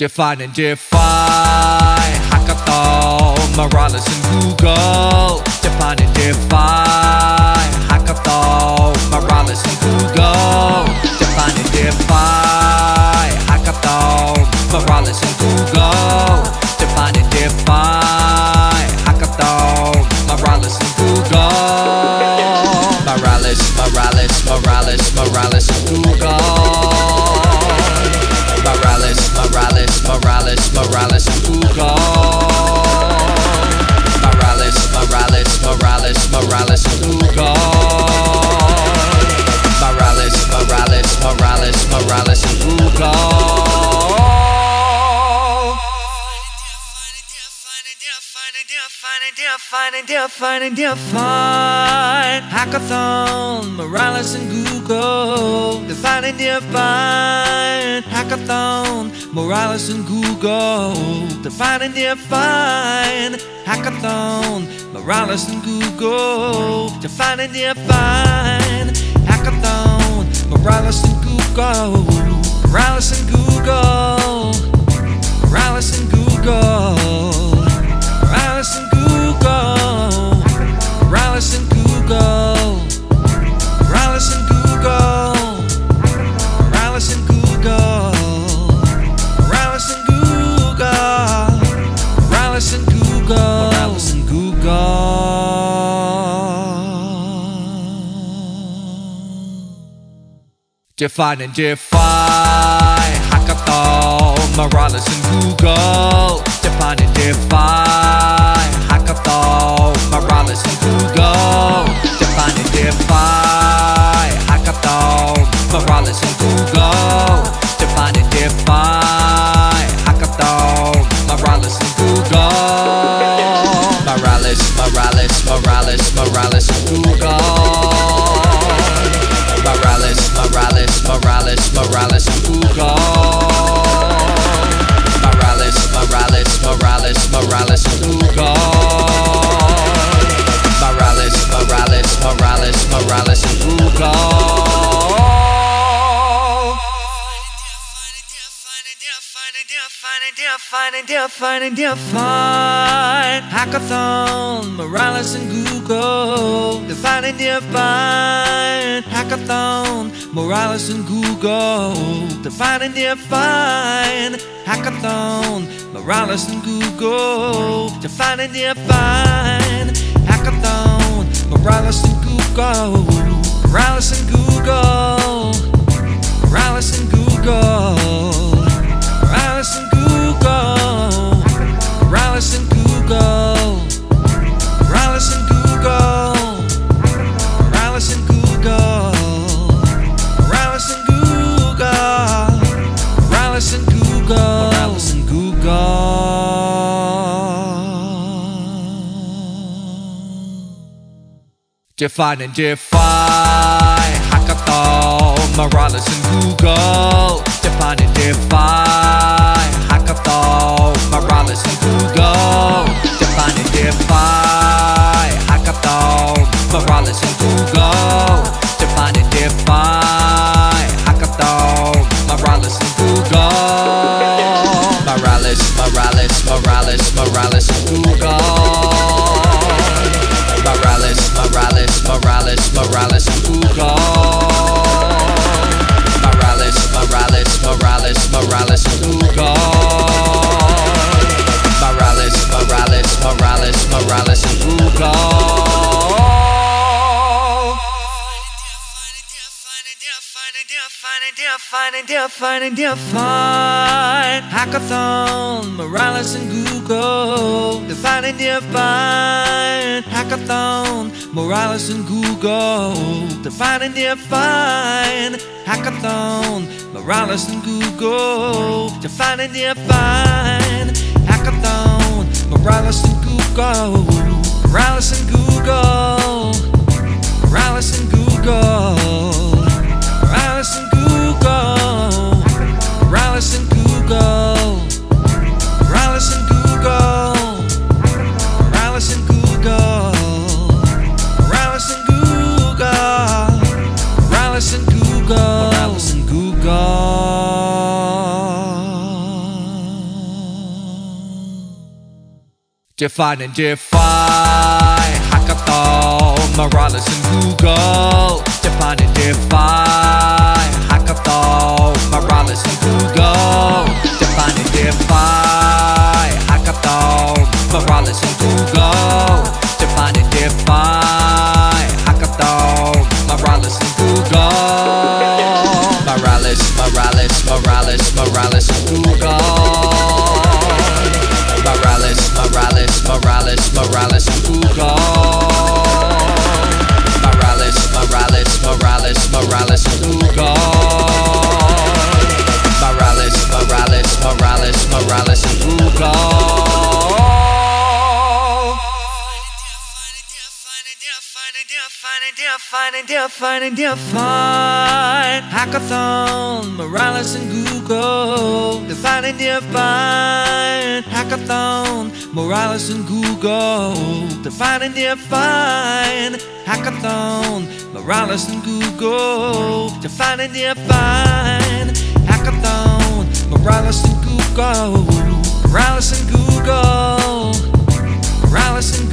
Define and define Hackathon Moralis and Google. Define and define Hackathon Moralis and Google. Define and define Hackathon Moralis and Google. Define and define Hackathon Moralis and Google. Moralis, Moralis, Moralis, Moralis and Google find and define Hackathon, Moralis and Google. Defining define Hackathon, Moralis and Google. Defining define Hackathon, Moralis and Google. Defining define Hackathon, Moralis and Google. Moralis and Google. Define and define Hackathon Moralis and Google. Define and define Hackathon Moralis and Google. Define and define Define and define and define Hackathon, Moralis and Google Define define Hackathon, Moralis and Google Define and define Hackathon, Moralis and Google Define and define Hackathon, Moralis and Google Moralis and Google Define and define Hackathon Moralis and Google. Define and define Hackathon Moralis and Google. Define and define Hackathon Moralis and Google. Define and define Hackathon Moralis and Google. Moralis, Moralis, Moralis, Moralis Define and define and define Hackathon, Moralis and Google. Define and define Hackathon, Moralis and Google. Define and define Hackathon, Moralis and Google. Define and define Hackathon, Moralis and Google. Moralis and Google. Moralis and Define and defy. Hackathon Moralis and Google. Define and defy. Hackathon Moralis and Google. Define and defy. Hackathon Moralis and Google. Define and defy. Hackathon Moralis and Google. Moralis, Moralis, Moralis, Moralis and Google Moralis, Moralis Define, define, define Hackathon, Moralis and Google. Define and Hackathon, Moralis and Google. Define and define Hackathon, Moralis and Google. Define and define Hackathon, Moralis and Google. Moralis and Google. Moralis and